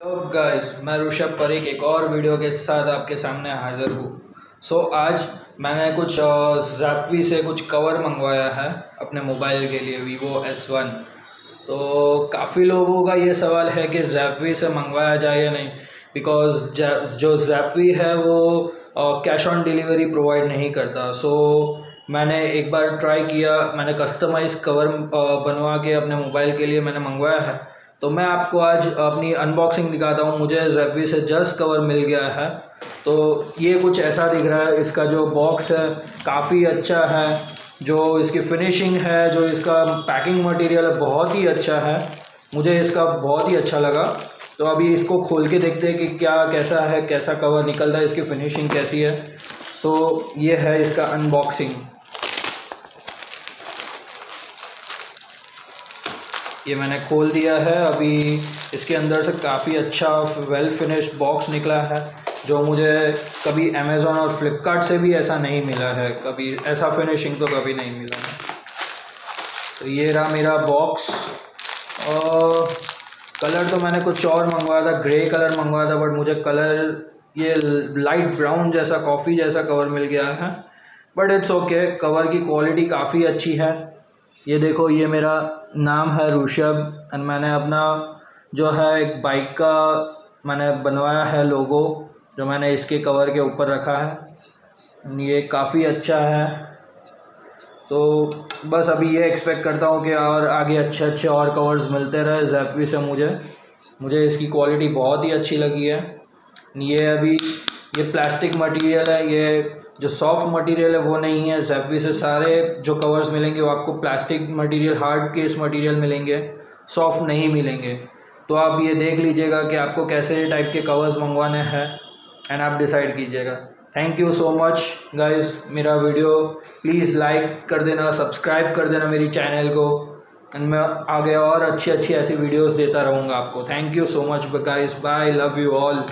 Hello guys मैं ऋषभ परीक एक और वीडियो के साथ आपके सामने हाज़िर हूँ। सो so, आज मैंने कुछ जैपवी से कुछ कवर मंगवाया है अपने मोबाइल के लिए वीवो एस वन तो काफ़ी लोगों का ये सवाल है कि जैपवी से मंगवाया जाए या नहीं बिकॉज़ जो जैपवी है वो कैश ऑन डिलीवरी प्रोवाइड नहीं करता। सो so, मैंने एक बार ट्राई किया मैंने कस्टमाइज़ कवर बनवा के अपने मोबाइल के लिए मैंने मंगवाया है। तो मैं आपको आज अपनी अनबॉक्सिंग दिखाता हूँ। मुझे जैपी से जस्ट कवर मिल गया है। तो ये कुछ ऐसा दिख रहा है इसका जो बॉक्स है काफ़ी अच्छा है। जो इसकी फिनिशिंग है जो इसका पैकिंग मटेरियल है बहुत ही अच्छा है। मुझे इसका बहुत ही अच्छा लगा। तो अभी इसको खोल के देखते हैं कि क्या कैसा है कैसा कवर निकलता है इसकी फिनिशिंग कैसी है। सो so, ये है इसका अनबॉक्सिंग ये मैंने खोल दिया है। अभी इसके अंदर से काफ़ी अच्छा वेल फिनिश्ड बॉक्स निकला है, जो मुझे कभी अमेज़ोन और फ्लिपकार्ट से भी ऐसा नहीं मिला है। कभी ऐसा फिनिशिंग तो कभी नहीं मिला है। तो ये रहा मेरा बॉक्स और कलर तो मैंने कुछ और मंगवाया था ग्रे कलर मंगवाया था बट मुझे कलर ये लाइट ब्राउन जैसा कॉफ़ी जैसा कवर मिल गया है। बट इट्स ओके कवर की क्वालिटी काफ़ी अच्छी है। ये देखो, ये मेरा नाम है ऋषभ एंड मैंने अपना जो है एक बाइक का मैंने बनवाया है लोगो जो मैंने इसके कवर के ऊपर रखा है। ये काफ़ी अच्छा है। तो बस अभी ये एक्सपेक्ट करता हूँ कि और आगे अच्छे अच्छे और कवर्स मिलते रहे जैपवी से मुझे। मुझे इसकी क्वालिटी बहुत ही अच्छी लगी है। ये अभी, ये प्लास्टिक मटेरियल है, ये जो सॉफ्ट मटेरियल है, वो नहीं है। जैपवी से सारे जो कवर्स मिलेंगे, वो आपको plastic material hard case material मिलेंगे। सॉफ्ट नहीं मिलेंगे। तो आप ये देख लीजिएगा कि आपको कैसे टाइप के कवर्स मंगवाने हैं एंड आप डिसाइड कीजिएगा। Thank you so much guys मेरा वीडियो प्लीज़ लाइक कर देना सब्सक्राइब कर देना मेरी चैनल को। एंड मैं आगे और अच्छी अच्छी ऐसी वीडियोस देता रहूँगा आपको। Thank you so much guys bye love you all